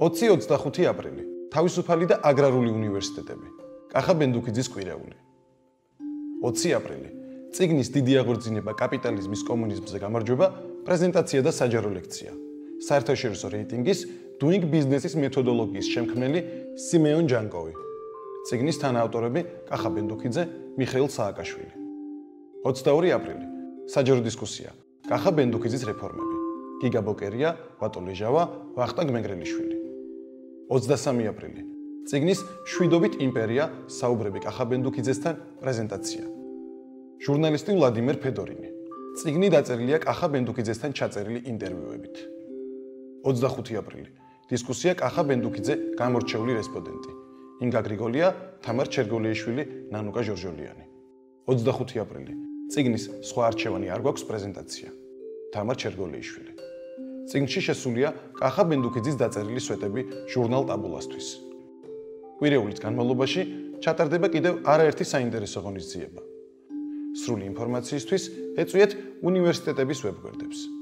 20-25 აპრილი. თავისუფალი და აგრარული უნივერსიტეტები. კახა ბენდუქიძის კვირეული. 20 აპრილი. ციგნის დიდი აღორძინება კაპიტალიზმის კომუნიზმზე გამარჯვება, პრეზენტაცია და საჯარო ლექცია. საერთაშორისო რეიტინგის doing business-ის მეთოდოლოგიის შემქმნელი სიმეონ ჯანკოვი. ციგნის თანაავტორები კახა ბენდუქიძე, მიხეილ სააკაშვილი. 22 აპრილი. საჯარო დისკუსია. კახა ბენდუქიძის რეფორმები. გიგა ბოკერია, ვატო ლეჟავა, ვახტანგ მეგრელიშვილი. 23 აპრილი. ციგნის შვიდობით იმპერია საუბრები კახა ბენდუქიძესთან პრეზენტაცია. ჟურნალისტი ვლადიმერ ფედორინი. ციგნი დაწერილია კახა ბენდუქიძესთან ჩაწერილი ინტერვიუებით. 25 აპრილი. დისკუსია კახა ბენდუქიძე გამორჩეული რესპონდენტი. ინგა გრიგოლია, თამარ ჩერგოლიაშვილი, ნანუკა ჟორჟოლიანი. 25 აპრილი. ციგნის სხვა არჩევანი არ გვაქვს პრეზენტაცია. თამარ ჩერგოლიაშვილი. ციგნში შესულია კახა ბენდუქიძის დაწერილი სვეტები ჟურნალ ტაბულასთვის. კვირეულის განმავლობაში ჩატარდება კიდევ არაერთი საინტერესო ღონისძიება. სრული ინფორმაციისთვის ეწვიეთ უნივერსიტეტების ვებგვერდებს.